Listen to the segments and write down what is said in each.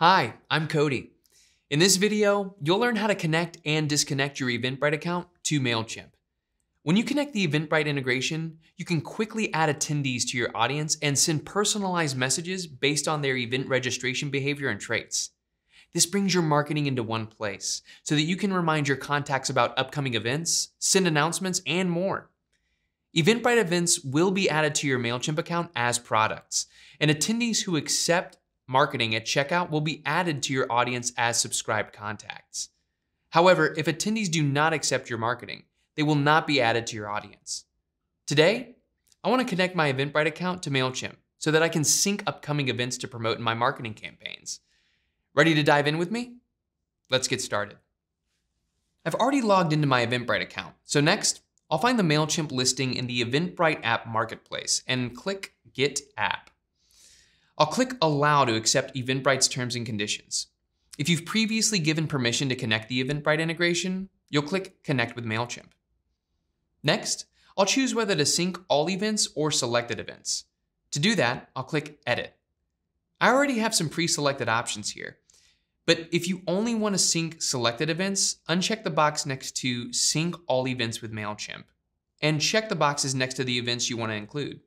Hi, I'm Cody. In this video, you'll learn how to connect and disconnect your Eventbrite account to MailChimp. When you connect the Eventbrite integration, you can quickly add attendees to your audience and send personalized messages based on their event registration behavior and traits. This brings your marketing into one place so that you can remind your contacts about upcoming events, send announcements, and more. Eventbrite events will be added to your MailChimp account as products, and attendees who accept marketing at checkout will be added to your audience as subscribed contacts. However, if attendees do not accept your marketing, they will not be added to your audience. Today, I want to connect my Eventbrite account to MailChimp so that I can sync upcoming events to promote in my marketing campaigns. Ready to dive in with me? Let's get started. I've already logged into my Eventbrite account, so next, I'll find the MailChimp listing in the Eventbrite app marketplace and click Get App. I'll click Allow to accept Eventbrite's terms and conditions. If you've previously given permission to connect the Eventbrite integration, you'll click Connect with MailChimp. Next, I'll choose whether to sync all events or selected events. To do that, I'll click Edit. I already have some pre-selected options here, but if you only want to sync selected events, uncheck the box next to Sync All Events with MailChimp, and check the boxes next to the events you want to include.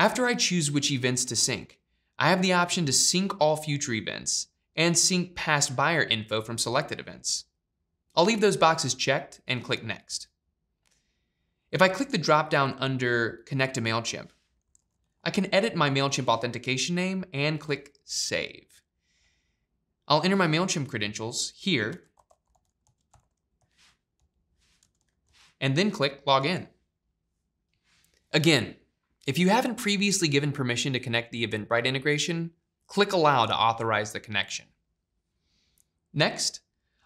After I choose which events to sync, I have the option to sync all future events and sync past buyer info from selected events. I'll leave those boxes checked and click Next. If I click the dropdown under Connect to MailChimp, I can edit my MailChimp authentication name and click Save. I'll enter my MailChimp credentials here and then click Login. Again, if you haven't previously given permission to connect the Eventbrite integration, click Allow to authorize the connection. Next,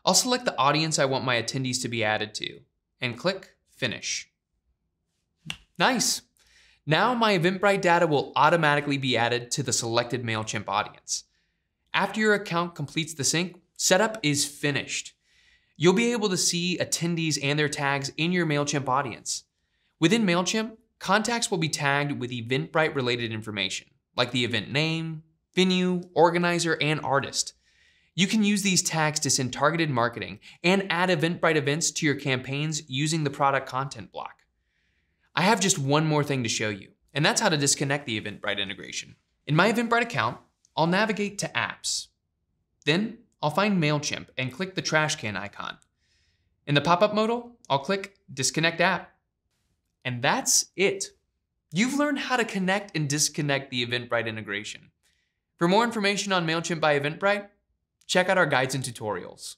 I'll select the audience I want my attendees to be added to and click Finish. Nice. Now my Eventbrite data will automatically be added to the selected MailChimp audience. After your account completes the sync, setup is finished. You'll be able to see attendees and their tags in your MailChimp audience. Within MailChimp, Contacts will be tagged with Eventbrite related information, like the event name, venue, organizer, and artist. You can use these tags to send targeted marketing and add Eventbrite events to your campaigns using the product content block. I have just one more thing to show you, and that's how to disconnect the Eventbrite integration. In my Eventbrite account, I'll navigate to Apps. Then I'll find MailChimp and click the trash can icon. In the pop-up modal, I'll click Disconnect App. And that's it. You've learned how to connect and disconnect the Eventbrite integration. For more information on MailChimp by Eventbrite, check out our guides and tutorials.